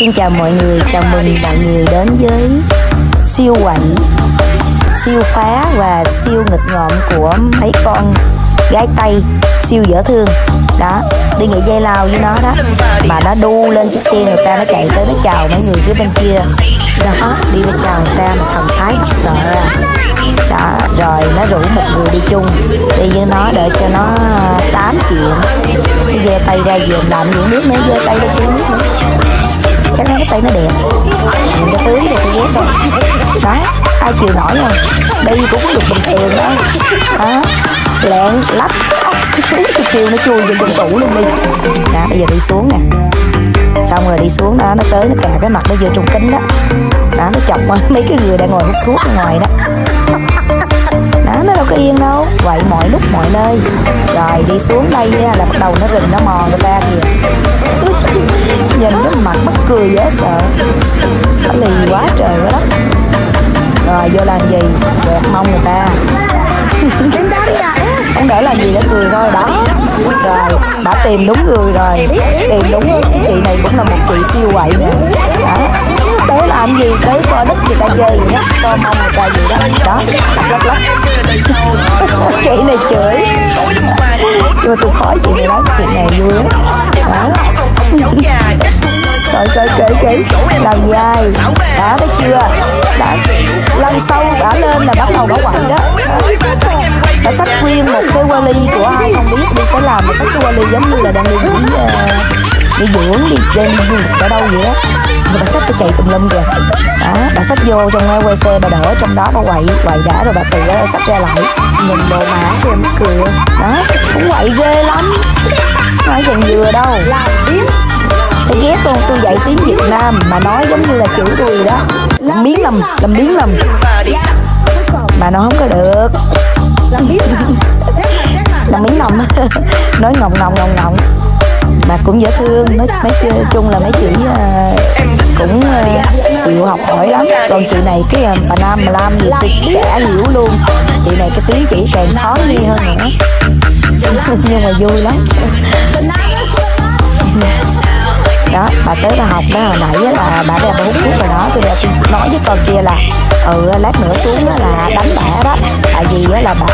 Xin chào mọi người, chào mừng mọi người đến với siêu quạnh, siêu phá và siêu nghịch ngợm của mấy con gái Tây siêu dở thương. Đó đi nghỉ dây lao với nó đó. Mà nó đu lên chiếc xe người ta nó chạy tới nó chào mấy người phía bên kia. Đó đi bên chào người ta mà thần thái sợ à. ra đó rồi nó rủ một người đi chung đi với nó để cho nó ờ, tám chuyện. Nó tay ra giường làm những nước nữa giơ tay ra chơi nước nữa chắc nó cái tay nó đẹp. Nhìn cái tưới thì tôi ghét đâu. Đó, ai chịu nổi không đi cũng được bình thường đó. Đó, lẹn, lách. Cái kêu nó chui vô trong tủ luôn đi. Đó, bây giờ đi xuống nè. Xong rồi đi xuống đó, nó tới, nó cà cái mặt nó vô trong kính đó. Đó, nó chọc mấy cái người đang ngồi hút thuốc ở ngoài đó. Đó, nó đâu có yên đâu. Vậy mọi lúc, mọi nơi. Rồi, đi xuống đây là bắt đầu nó rình, nó mò người ta kìa cười dễ sợ. Nó lì quá trời quá đất. Rồi vô làm gì? Quẹt mông người ta. Không để làm gì để cười thôi đó. Rồi đã tìm đúng người rồi. Tìm đúng chị này cũng là một chị siêu quậy đó. Tới làm gì? Tới so đất người ta chơi gì đó. So mông người ta gì đó. Đó. Lắc lắc lắc chị này chửi. Nhưng mà tôi khỏi chị này đó chị này vui lắm trời trời kỹ kỹ làm dài. Đã thấy chưa? Đã lần sau đã lên là bắt đầu đổ quậy đó. Đã xách nguyên một cái vali của ai không biết đi tới làm xách cái vali giống như là đang đi nghỉ uh, đi dưỡng đi trên du lịch ở đâu vậy đó bà xách cái chạy tùm lum kìa. Đó bà xách vô trong quay xe bà đỡ trong đó bà quậy quậy đã rồi bà tự xách ra lại. Nhìn đồ mã kìa mắc cười. Đó cũng quậy ghê lắm. Không phải chừng dừa đâu. Làm tiếng tôi ghét luôn tôi dạy tiếng Việt Nam mà nói giống như là chữ tôi đó. Làm biến lầm làm biến lầm. Mà nó không có được. Làm biến làm biến lầm. Nói ngọng ngọng ngọng ngọng. Mà cũng dễ thương nói mấy chung là mấy chị uh, cũng uh, chịu học hỏi lắm. Còn chị này cái uh, bà nam bà lam gì tôi chả hiểu luôn. Chị này cái tiếng chỉ càng khó nghe hơn nữa. Nhưng mà vui lắm đó bà tới bà học đó hồi nãy là bà ra bà hút thuốc rồi đó tôi đã nói với con kia là ừ lát nữa xuống đó là đánh bả đó. Tại vì là bả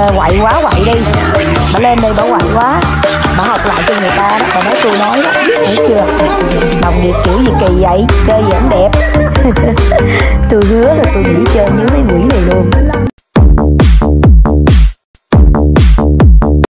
uh, quậy quá quậy đi. Bà lên đây bà quậy quá. Bà học lại cho người ta đó bà nói tôi nói đó thấy chưa? Đồng nghiệp kiểu gì kỳ vậy chơi vẫn đẹp. Tôi hứa là tôi nghỉ chơi như mấy buổi